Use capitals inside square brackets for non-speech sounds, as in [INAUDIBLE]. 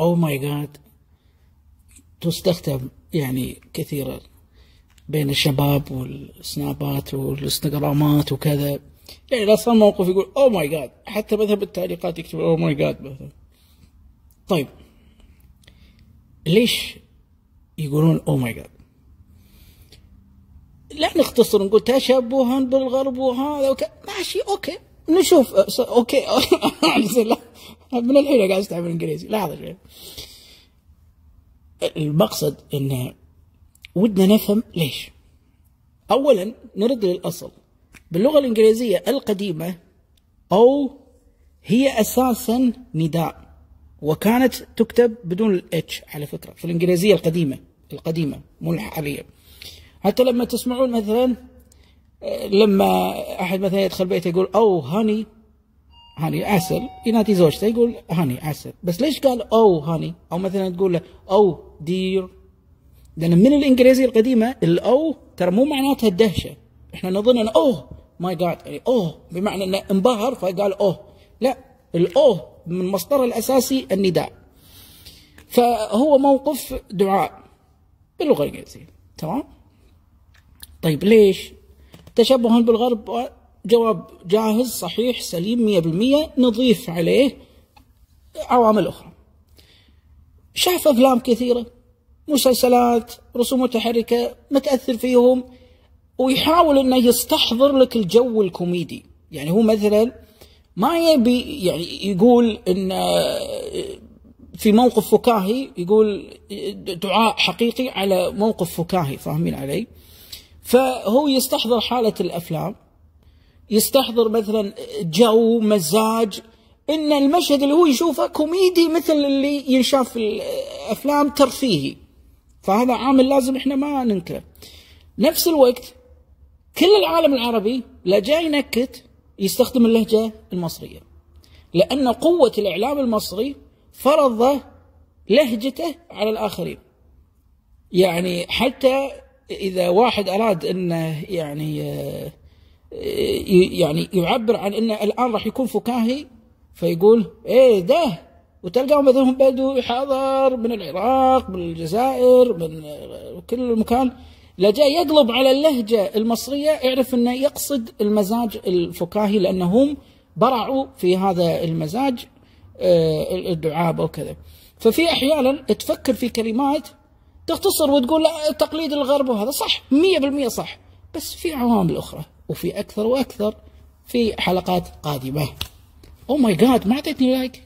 oh my God تستخدم يعني كثيرا بين الشباب والسنابات والانستغرامات وكذا. يعني لا صار موقف يقول oh my God حتى مثلا بالتعليقات يكتب oh my God مثلا. طيب. ليش يقولون oh my God لا نختصر نقول تشبها بالغرب وهذا وك... ماشي okay. نشوف. أوكي. [LAUGHS] من الحين قاعد أستعمل إنجليزي لحظة شوي. المقصد إنه ودنا نفهم ليش. اولا نرد للأصل. باللغة الإنجليزية القديمة أو هي أساسا نداء وكانت تكتب بدون الإتش على فكرة في الإنجليزية القديمة القديمة مو الحالية. حتى لما تسمعون مثلا لما أحد مثلا يدخل بيته يقول oh honey. honey عسل ينادي زوجته يقول honey عسل بس ليش قال oh honey؟ أو مثلا تقول له oh dear. لأن من الإنجليزية القديمة ال oh ترى مو معناتها الدهشه إحنا نظن إن oh my God يعني oh بمعنى انه انبهر فقال oh. لا ال oh من مصدرها الأساسي النداء. فهو موقف دعاء باللغة الإنجليزية. تمام؟ طيب ليش؟ تشبها بالغرب جواب جاهز صحيح سليم مية بالمية. نضيف عليه عوامل أخرى. شاف أفلام كثيرة مسلسلات رسوم متحركة متأثر فيهم ويحاول أنه يستحضر لك الجو الكوميدي. يعني هو مثلا ما يبي يعني يقول أن في موقف فكاهي يقول دعاء حقيقي على موقف فكاهي فاهمين علي؟ فهو يستحضر حالة الأفلام. يستحضر مثلا جو مزاج. إن المشهد اللي هو يشوفه كوميدي مثل اللي ينشاف في الأفلام ترفيهي. فهذا عامل لازم إحنا ما ننكره. نفس الوقت كل العالم العربي لا جاي ينكت يستخدم اللهجة المصرية. لأن قوة الإعلام المصري فرض لهجته على الآخرين. يعني حتى إذا واحد أراد إنه يعني يعني يعبر عن انه الآن راح يكون فكاهي فيقول إيه ده وتلقاهم مثلا بدو حضر من العراق من الجزائر من كل مكان. لا جاي يقلب على اللهجة المصرية اعرف إنه يقصد المزاج الفكاهي لأنهم برعوا في هذا المزاج الدعابة وكذا. ففي أحيانا تفكر في كلمات تختصر وتقول لا تقليد الغرب وهذا صح 100% صح. بس في عوامل أخرى وفي أكثر وأكثر في حلقات قادمة. oh my God ما أعطيتني لايك